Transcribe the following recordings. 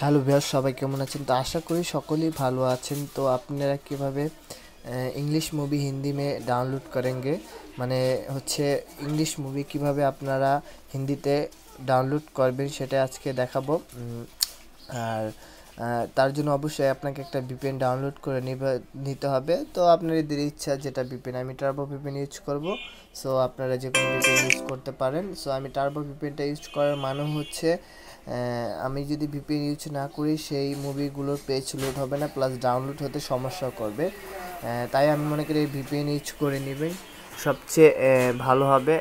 Hello viewer সবাই কেমন আছেন? তো আশা করি সকলেই ভালো আছেন। তো আপনারা কীভাবে ইংলিশ মুভি হিন্দি মে ডাউনলোড করেंगे মানে হচ্ছে ইংলিশ মুভি কীভাবে আপনারা হিন্দিতে ডাউনলোড করবেন সেটা আজকে দেখাবো। আর তার জন্য অবশ্যই আপনাকে একটা ভিপিএন ডাউনলোড করে নিতে হবে। তো আপনার এদের ইচ্ছা যেটা ভিপিএন আমি টার্বো ভিপিএন ইউজ করব। সো আপনারা যে কোনো ভিপিএন ইউজ করতে পারেন। সো আমি টার্বো ভিপিএনটা ইউজ করার মানে হচ্ছে আমি যদি ভিপিএন ইউজ না করি, সেই মুভিগুলোর পেজ লোড হবে না প্লাস ডাউনলোড হতে সমস্যা করবে। তাই আমি মনে করি ভিপিএন ইউজ করে নেবেন। সবচেয়ে ভালো হবে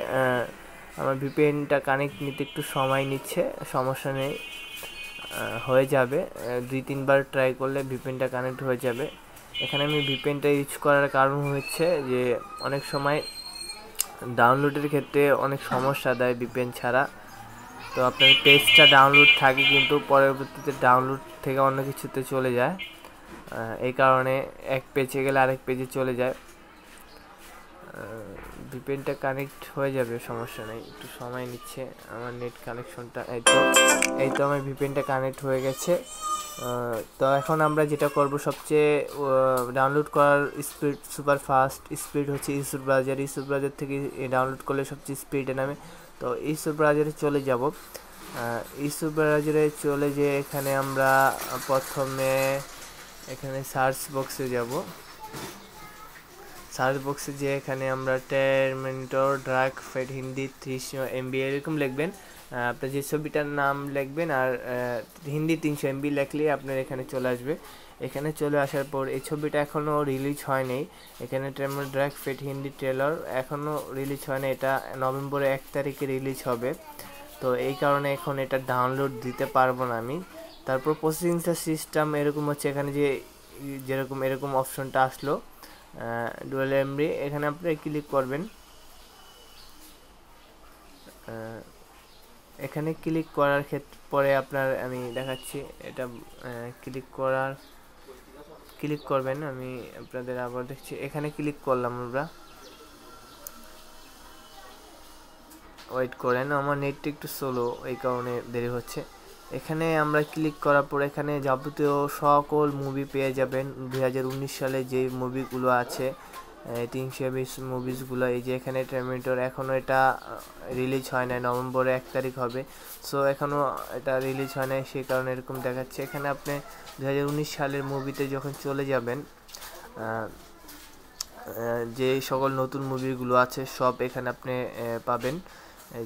আমার ভিপিএনটা কানেক্ট নিতে একটু সময় নিচ্ছে, সমস্যা নেই হয়ে যাবে। দুই, তিনবার ট্রাই করলে ভিপিএনটা কানেক্ট হয়ে যাবে। এখানে আমি ভিপিএনটা ইউজ করার কারণ হচ্ছে যে, অনেক সময় ডাউনলোডের ক্ষেত্রে অনেক সমস্যা দেয় ভিপিএন ছাড়া। তো আপনার পেজটা ডাউনলোড থাকে কিন্তু পরবর্তীতে ডাউনলোড থেকে অন্য কিছুতে চলে যায়। এই কারণে এক পেজে গেলে আরেক পেজে চলে যায়। ভিপিএনটা কানেক্ট হয়ে যাবে, সমস্যা নেই, একটু সময় নিচ্ছে আমার নেট কানেকশনটা এই তো এই তো আমার ভিপিএনটা কানেক্ট হয়ে গেছে। তো এখন আমরা যেটা করব সবচেয়ে ডাউনলোড করার স্পিড সুপার ফাস্ট স্পিড হচ্ছে ইসুর ব্রাউজার ইসুর ব্রাউজার থেকে ডাউনলোড করলে সবচেয়ে স্পিডে নামে। তো ইসু ব্রাউজারে চলে যাব। ইসু ব্রাউজারে চলে যে এখানে আমরা প্রথমে এখানে সার্চ বক্সে যাব। সার্চ বক্সে যে এখানে আমরা টেরমেন্টর ড্রাগ ফেড হিন্দি তিনশো এমবি এরকম লিখবেন। আপনার যে ছবিটার নাম লিখবেন আর হিন্দি তিনশো এমবি লিখলেই আপনার এখানে চলে আসবে। এখানে চলে আসার পর এই ছবিটা এখনও রিলিজ হয়নি। এখানে ট্রেমর ড্রাগ ফেট হিন্দি ট্রেলার এখনও রিলিজ হয়নি। এটা নভেম্বরের এক তারিখে রিলিজ হবে। তো এই কারণে এখন এটা ডাউনলোড দিতে পারব না আমি। তারপর প্রসেসিংটা সিস্টেম এরকম হচ্ছে, এখানে যে যেরকম, এরকম অপশনটা আসলো ডুয়েল এমবি এখানে আপনি ক্লিক করবেন। এখানে ক্লিক করার ক্ষেত্রে পরে আপনার আমি দেখাচ্ছি, এটা ক্লিক করার ক্লিক করবেন, আমি আপনাদের আবার দেখছি, এখানে ক্লিক করলাম আমরা। ওয়েট করেন, আমার নেটটা একটু স্লো এই কারণে দেরি হচ্ছে। এখানে আমরা ক্লিক করার পর এখানে যাবতীয় সকল মুভি পেয়ে যাবেন। দু হাজার উনিশ সালে যে মুভিগুলো আছে টিম শেভিস মুভিসগুলো এই যে এখানে টার্মিনেটর এখনও এটা রিলিজ হয় না নভেম্বরে এক তারিখ হবে। সো এখনও এটা রিলিজ হয় না সেই কারণে এরকম দেখাচ্ছে। এখানে আপনি দু হাজার উনিশ সালের মুভিতে যখন চলে যাবেন যে সকল নতুন মুভিগুলো আছে, সব এখানে আপনি পাবেন।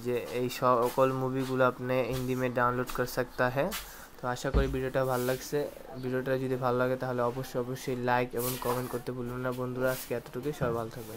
যে এই সকল মুভিগুলো আপনি হিন্দি মে ডাউনলোড কর সকতা হ্যাঁ। তো আশা করি ভিডিওটা ভালো লাগছে। ভিডিওটা যদি ভালো লাগে তাহলে অবশ্যই অবশ্যই লাইক এবং কমেন্ট করতে ভুলবেন না। বন্ধুরা, আজকে এতটুকুই। সবাই ভালো থাকবেন।